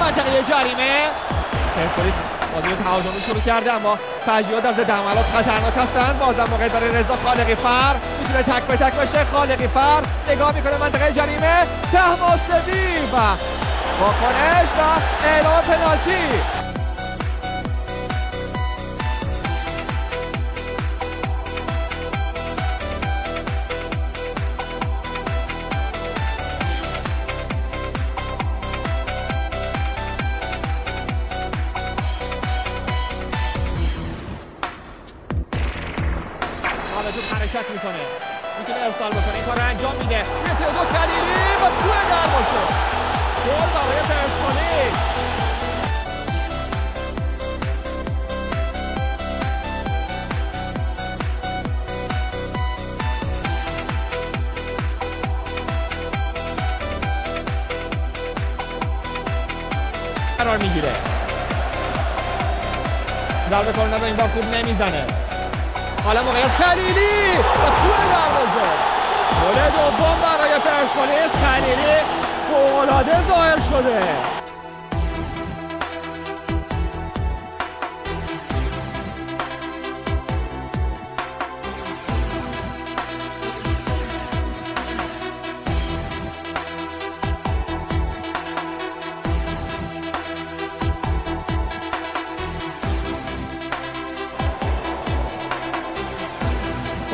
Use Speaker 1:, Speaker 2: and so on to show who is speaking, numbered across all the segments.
Speaker 1: منطقه جریمه. پرسپولیس بازی رو تهاجمی شروع کرده اما فجیعات از حملات خطرناک هستند. بازم موقع داره رضا خالقی فر. می‌تونه تک به تک بشه. خالقی فر نگاه می‌کنه منطقه جریمه. تهماسبی و واکنش و اعلام پنالتی. تو حرکت می‌کنه. می‌تونه ارسال بکنه. این کار انجام میده. روی تئودور کلیلی و توی دروازه گل برای پرسپولیس قرار می‌گیره. ضربه کورنر رو این بار خوب نمی‌زنه. حالا موقعیت خلیلی و توی دروازه. گل دوم برای پرسپولیس خلیلی فوق‌العاده ظاهر شده.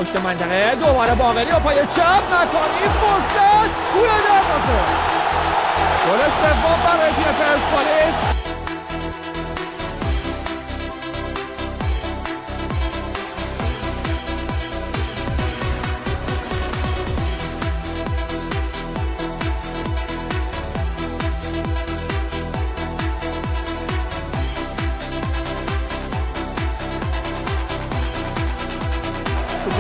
Speaker 1: پشت منطقه. دوباره باقری و پای چپ. مکانی فرصت. توی دروازه گل سوم برای تیم پرسپولیس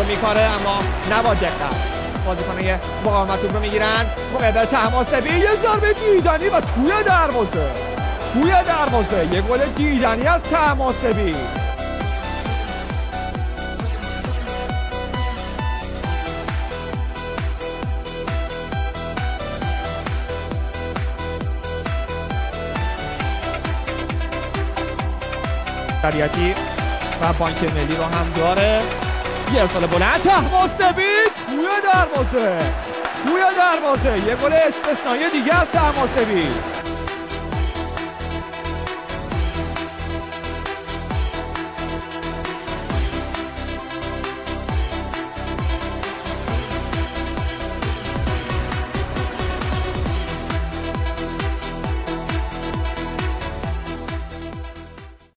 Speaker 1: رو میکاره اما نه با دقت بازیکنه مقاومت رو می‌گیرن. موقع داره تماسبی یه ضربه دیدنی و توی دروازه. توی دروازه. یه گل دیدنی از تماسبی. شریعتی و بانک ملی رو هم داره. یه ارسال بلند. تحماسبی توی دروازه. توی دروازه. یه گل استثنایی دیگه از تحماسبی